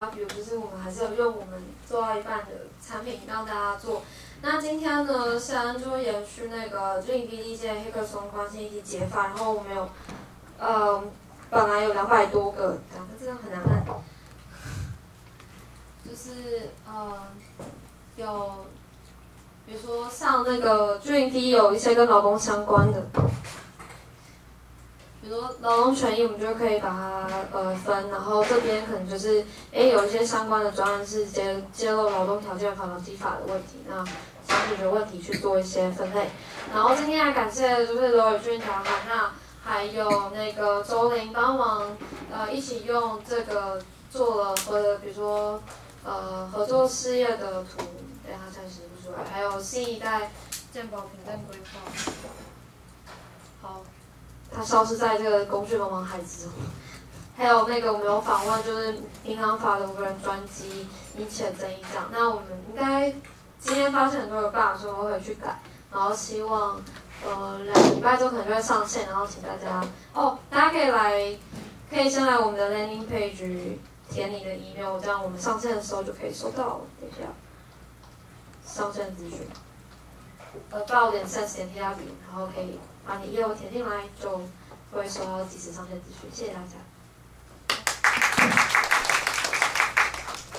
啊比如就是我们还是有用我们做到一半的产品让大家做。那今天呢，虽然就延续那个最近第一届黑客松关系一起解法，然后我们有，呃，本来有两百多个，两个真的很难按，就是呃，有，比如说像那个最近第一有一些跟劳工相关的。比如说劳动权益，我们就可以把它呃分，然后这边可能就是哎有一些相关的专案是揭揭露劳动条件法、劳基法的问题，那想解决问题去做一些分类。然后今天还感谢就是罗宇俊导演，那还有那个周玲帮忙呃一起用这个做了和比如说呃合作事业的图，等下暂时不出来，还有新一代健保凭证规划。好。他消失在这个工具茫茫海之中。还有那个我们有访问，就是银行法的无人专机引起的争议这样。那我们应该今天发现很多的 bug，所以我会去改。然后希望呃两礼拜之后可能就会上线，然后请大家哦，大家可以来，可以先来我们的 landing page 填你的 email，这样我们上线的时候就可以收到。等一下，上线资讯，呃报点三十点 tw，然后可以。把你业务填进来，就会说及时上线咨询。谢谢大家。